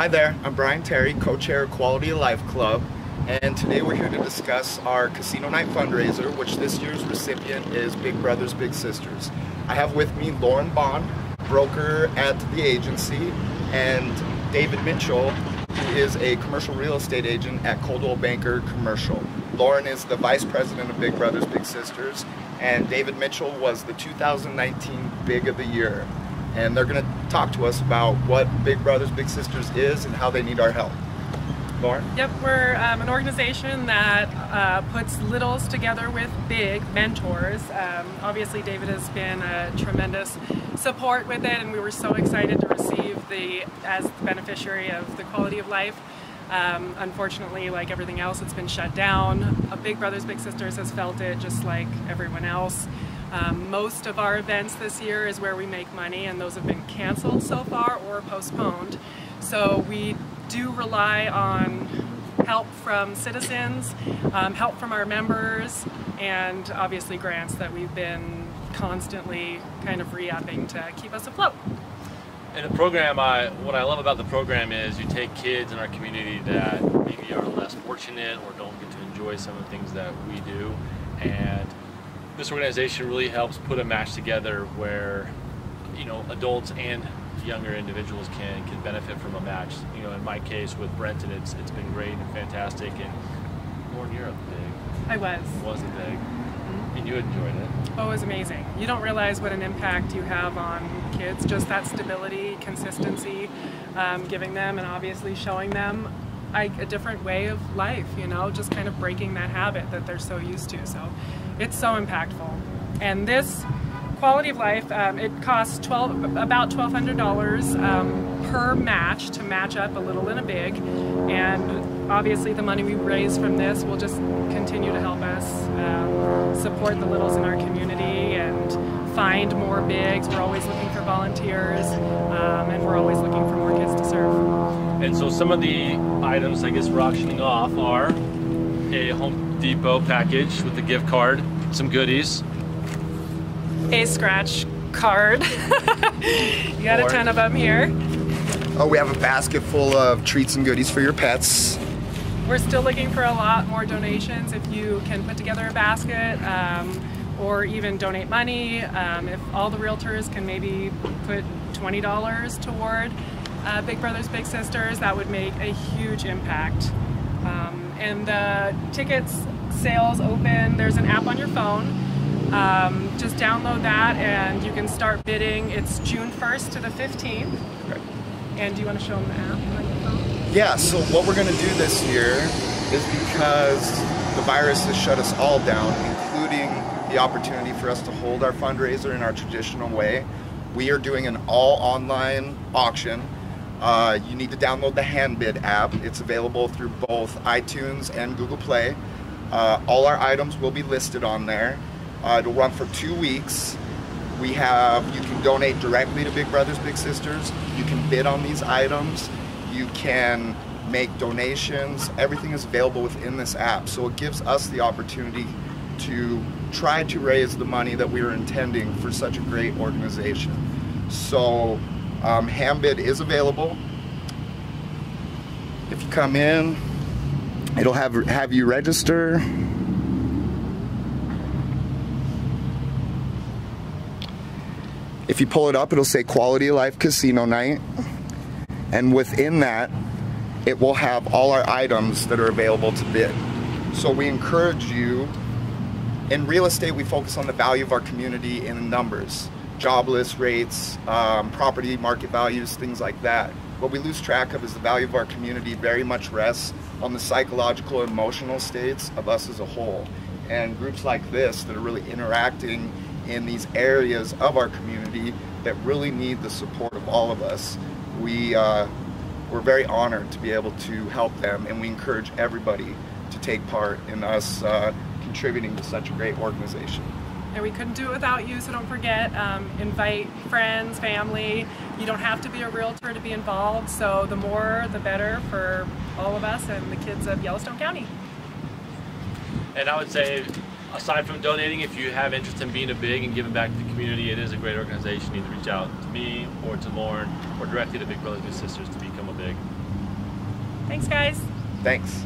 Hi there, I'm Brian Terry, co-chair of Quality of Life Club, and today we're here to discuss our Casino Night fundraiser, which this year's recipient is Big Brothers Big Sisters. I have with me Lauren Bond, broker at the agency, and David Mitchell, who is a commercial real estate agent at Coldwell Banker Commercial. Lauren is the vice president of Big Brothers Big Sisters, and David Mitchell was the 2019 Big of the Year and they're going to talk to us about what Big Brothers Big Sisters is and how they need our help. Lauren? Yep, we're um, an organization that uh, puts littles together with big mentors. Um, obviously, David has been a tremendous support with it, and we were so excited to receive the as the beneficiary of the quality of life. Um, unfortunately, like everything else, it's been shut down. A Big Brothers Big Sisters has felt it just like everyone else. Um, most of our events this year is where we make money and those have been canceled so far or postponed. So we do rely on help from citizens, um, help from our members, and obviously grants that we've been constantly kind of re-upping to keep us afloat. And the program, I, what I love about the program is you take kids in our community that maybe are less fortunate or don't get to enjoy some of the things that we do, and this organization really helps put a match together where you know adults and younger individuals can can benefit from a match. You know, in my case with Brenton, it's it's been great and fantastic. And Lauren, you're a big. I was. Wasn't big. Mm-hmm. And you enjoyed it. Oh, it was amazing. You don't realize what an impact you have on kids. Just that stability, consistency, um, giving them, and obviously showing them like a different way of life. You know, just kind of breaking that habit that they're so used to. So it's so impactful. And this quality of life, um, it costs 12, about $1,200 um, per match to match up a little and a big. And obviously the money we raise from this will just continue to help us um, support the littles in our community and find more bigs. We're always looking for volunteers um, and we're always looking for more kids to serve. And so some of the items I guess we're auctioning off are a Home Depot package with the gift card, some goodies. A scratch card. you got a ton of them here. Oh, we have a basket full of treats and goodies for your pets. We're still looking for a lot more donations. If you can put together a basket um, or even donate money, um, if all the realtors can maybe put $20 toward uh, Big Brothers Big Sisters, that would make a huge impact. Um, and the tickets sales open. There's an app on your phone. Um, just download that and you can start bidding. It's June 1st to the 15th. Right. And do you want to show them the app on your phone? Yeah, so what we're going to do this year is because the virus has shut us all down, including the opportunity for us to hold our fundraiser in our traditional way, we are doing an all online auction uh, you need to download the Handbid app. It's available through both iTunes and Google Play. Uh, all our items will be listed on there. Uh, it'll run for two weeks. We have, you can donate directly to Big Brothers Big Sisters. You can bid on these items. You can make donations. Everything is available within this app. So it gives us the opportunity to try to raise the money that we are intending for such a great organization. So um, Handbid is available. If you come in, it'll have, have you register. If you pull it up, it'll say Quality Life Casino Night. And within that, it will have all our items that are available to bid. So we encourage you, in real estate, we focus on the value of our community in numbers jobless rates, um, property market values, things like that. What we lose track of is the value of our community very much rests on the psychological and emotional states of us as a whole. And groups like this that are really interacting in these areas of our community that really need the support of all of us, we, uh, we're very honored to be able to help them and we encourage everybody to take part in us uh, contributing to such a great organization and we couldn't do it without you, so don't forget, um, invite friends, family. You don't have to be a realtor to be involved, so the more the better for all of us and the kids of Yellowstone County. And I would say, aside from donating, if you have interest in being a big and giving back to the community, it is a great organization. You need to reach out to me or to Lauren or directly to Big Brothers Big Sisters to become a big. Thanks, guys. Thanks.